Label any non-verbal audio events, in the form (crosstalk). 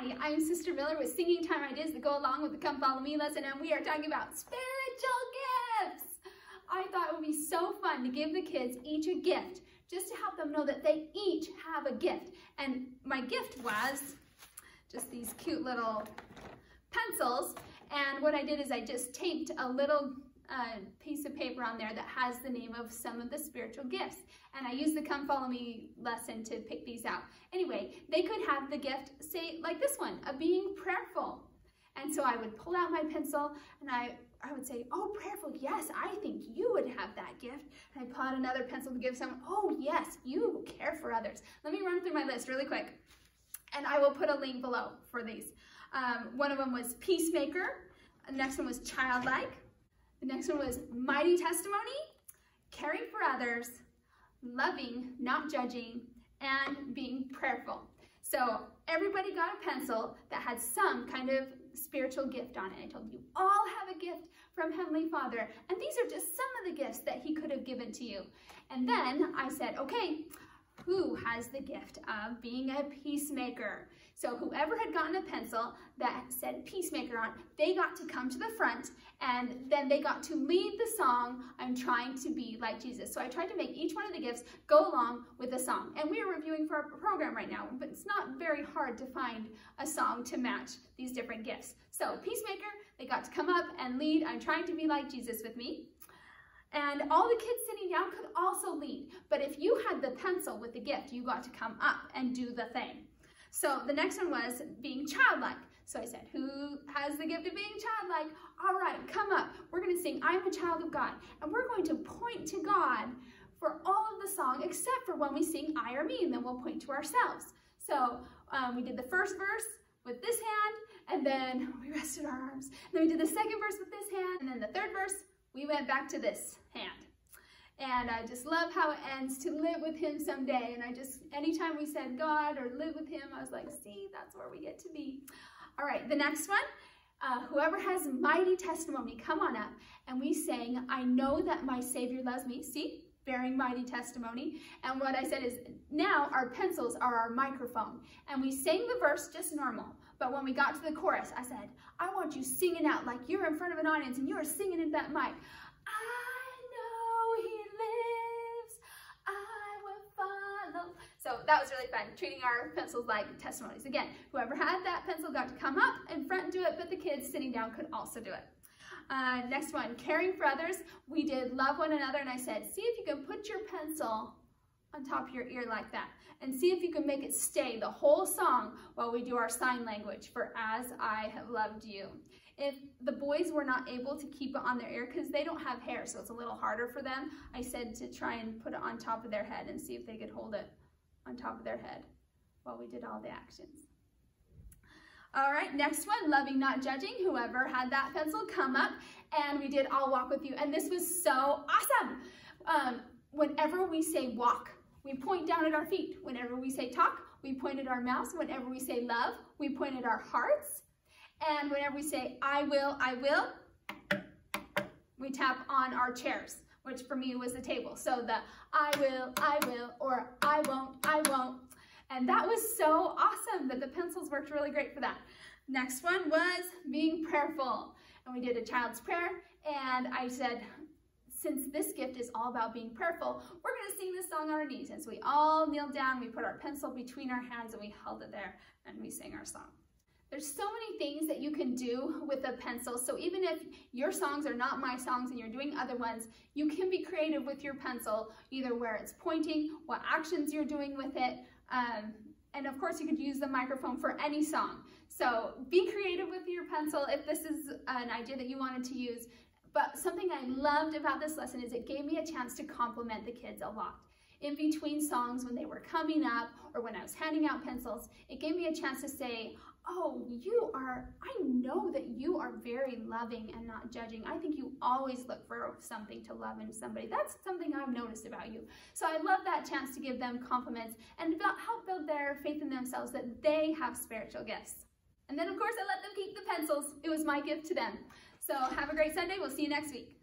Hi, I'm Sister Miller with Singing Time Ideas that go along with the Come Follow Me lesson, and we are talking about spiritual gifts. I thought it would be so fun to give the kids each a gift, just to help them know that they each have a gift. And my gift was just these cute little pencils, and what I did is I just taped a little uh, piece of paper on there that has the name of some of the spiritual gifts. And I use the Come Follow Me lesson to pick these out. Anyway, they could have the gift, say, like this one, of being prayerful. And so I would pull out my pencil and I, I would say, oh, prayerful, yes, I think you would have that gift. And I pull out another pencil to give someone, oh, yes, you care for others. Let me run through my list really quick. And I will put a link below for these. Um, one of them was peacemaker. The next one was childlike. The next one was mighty testimony, caring for others, loving, not judging, and being prayerful. So everybody got a pencil that had some kind of spiritual gift on it. I told you all have a gift from Heavenly Father, and these are just some of the gifts that He could have given to you. And then I said, okay, who has the gift of being a peacemaker? So whoever had gotten a pencil that said peacemaker on, they got to come to the front and then they got to lead the song, I'm trying to be like Jesus. So I tried to make each one of the gifts go along with the song. And we are reviewing for our program right now, but it's not very hard to find a song to match these different gifts. So peacemaker, they got to come up and lead, I'm trying to be like Jesus with me. And all the kids sitting down could also lead. But if you had the pencil with the gift, you got to come up and do the thing. So the next one was being childlike. So I said, who has the gift of being childlike? All right, come up. We're going to sing, I'm a child of God. And we're going to point to God for all of the song, except for when we sing I or me, and then we'll point to ourselves. So um, we did the first verse with this hand, and then (laughs) we rested our arms. And then we did the second verse with this hand, and then the third verse, we went back to this hand. And I just love how it ends to live with him someday. And I just, anytime we said God or live with him, I was like, see, that's where we get to be. All right, the next one. Uh, whoever has mighty testimony, come on up. And we sang, I know that my Savior loves me. See? Bearing mighty testimony. And what I said is, now our pencils are our microphone. And we sang the verse just normal. But when we got to the chorus, I said, I want you singing out like you're in front of an audience and you are singing in that mic. That was really fun, treating our pencils like testimonies. Again, whoever had that pencil got to come up in front and do it, but the kids sitting down could also do it. Uh, next one, caring for others. We did love one another, and I said, see if you can put your pencil on top of your ear like that, and see if you can make it stay the whole song while we do our sign language for As I Have Loved You. If the boys were not able to keep it on their ear, because they don't have hair, so it's a little harder for them, I said to try and put it on top of their head and see if they could hold it on top of their head while we did all the actions. All right, next one, loving, not judging. Whoever had that pencil, come up, and we did I'll walk with you. And this was so awesome. Um, whenever we say walk, we point down at our feet. Whenever we say talk, we point at our mouths. Whenever we say love, we point at our hearts. And whenever we say I will, I will, we tap on our chairs which for me was the table. So the I will, I will, or I won't, I won't. And that was so awesome that the pencils worked really great for that. Next one was being prayerful. And we did a child's prayer. And I said, since this gift is all about being prayerful, we're going to sing this song on our knees. And so we all kneeled down, we put our pencil between our hands, and we held it there, and we sang our song. There's so many things that you can do with a pencil. So even if your songs are not my songs and you're doing other ones, you can be creative with your pencil, either where it's pointing, what actions you're doing with it, um, and of course you could use the microphone for any song. So be creative with your pencil if this is an idea that you wanted to use. But something I loved about this lesson is it gave me a chance to compliment the kids a lot in between songs when they were coming up or when I was handing out pencils, it gave me a chance to say, oh, you are, I know that you are very loving and not judging. I think you always look for something to love in somebody. That's something I've noticed about you. So I love that chance to give them compliments and help build their faith in themselves that they have spiritual gifts. And then of course I let them keep the pencils. It was my gift to them. So have a great Sunday. We'll see you next week.